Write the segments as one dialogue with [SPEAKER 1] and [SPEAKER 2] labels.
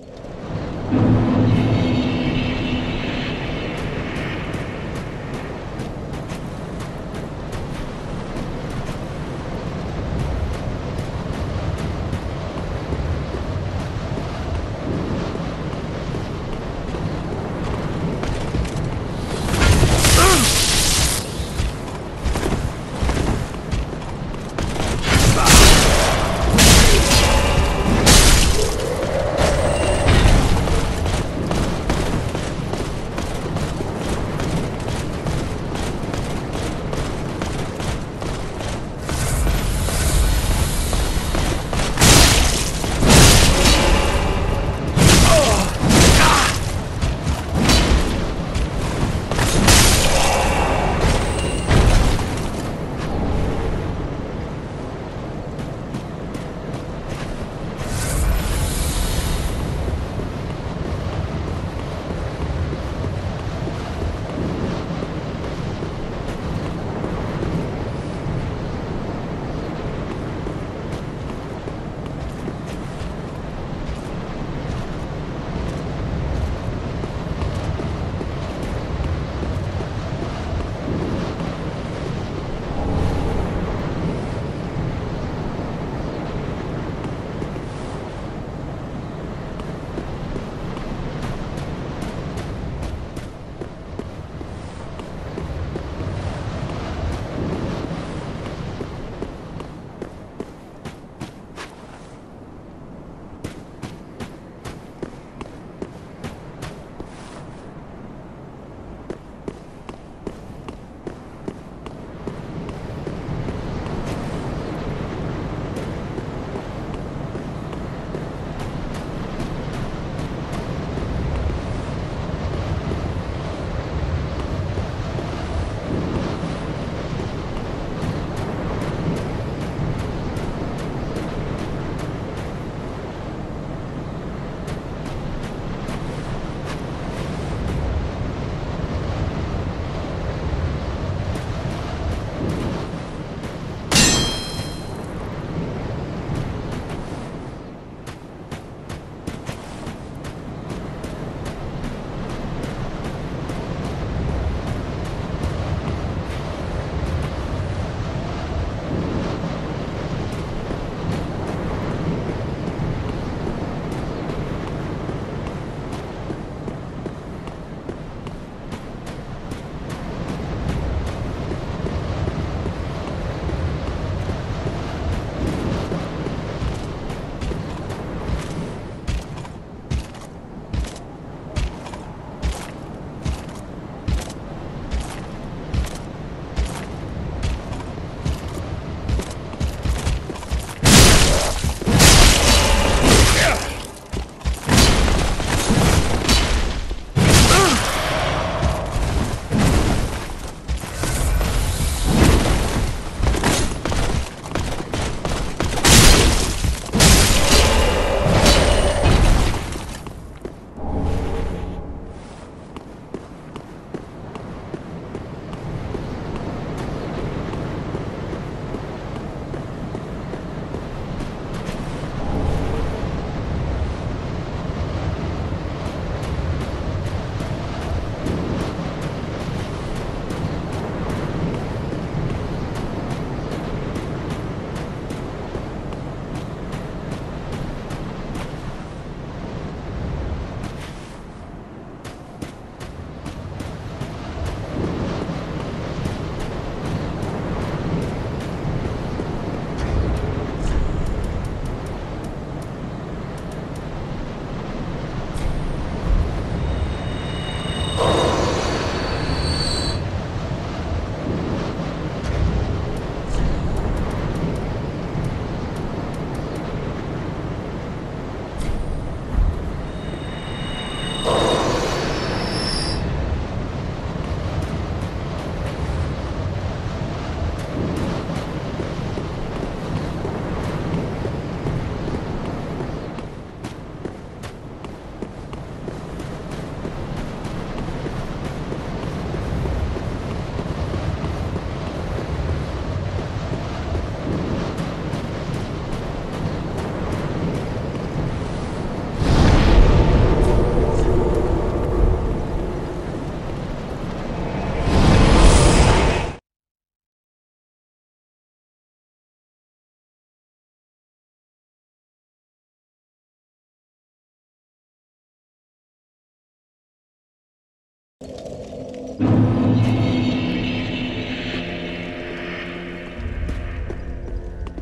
[SPEAKER 1] ఆ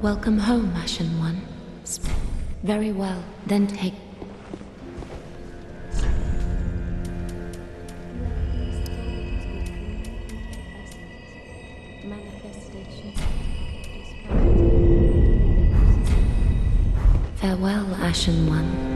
[SPEAKER 1] Welcome home, Ashen One. Very well, then take... Farewell, Ashen One.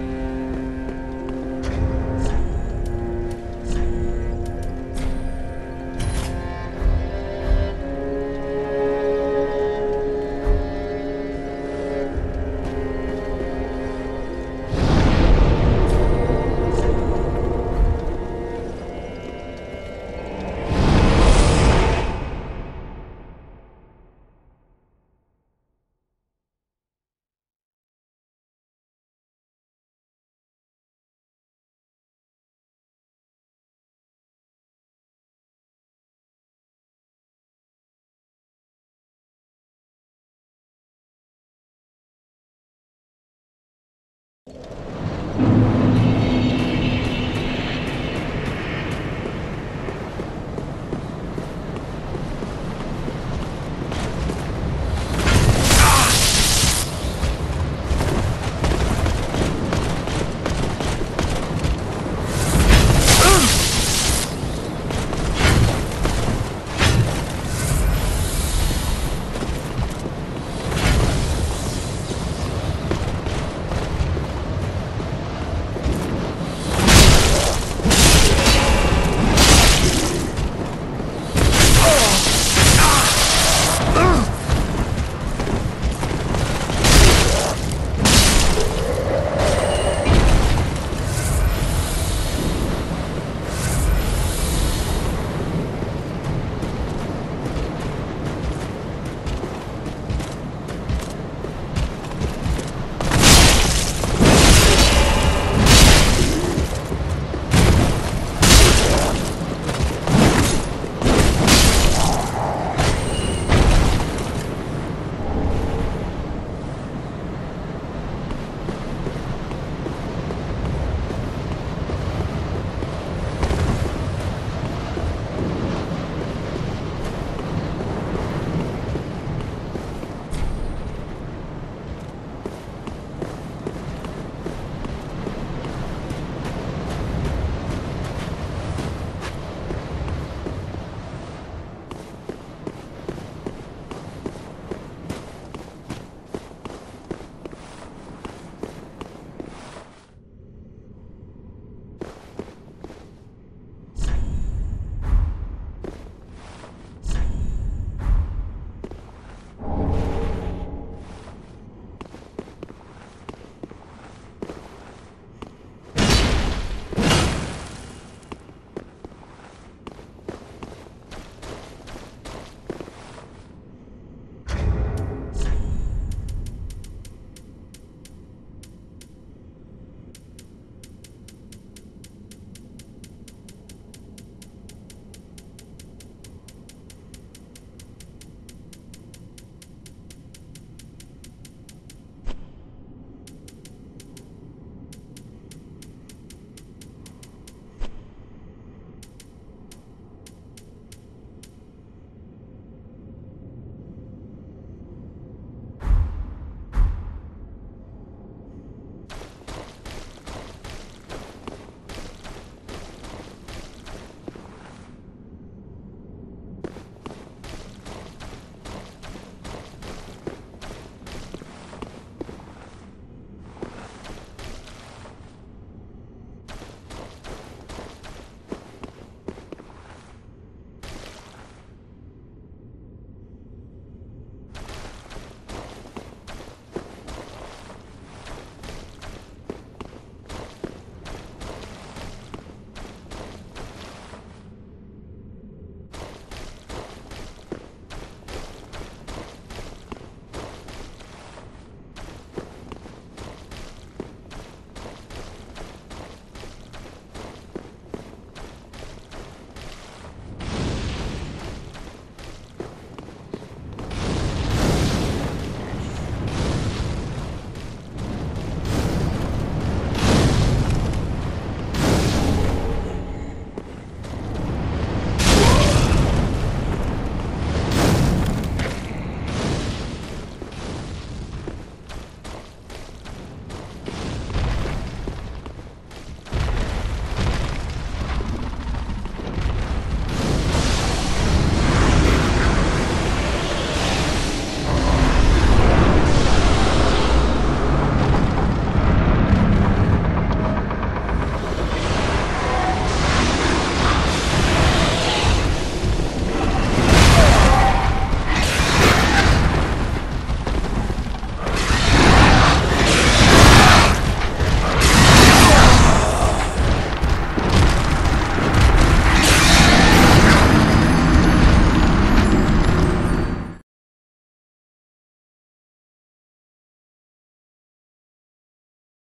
[SPEAKER 1] you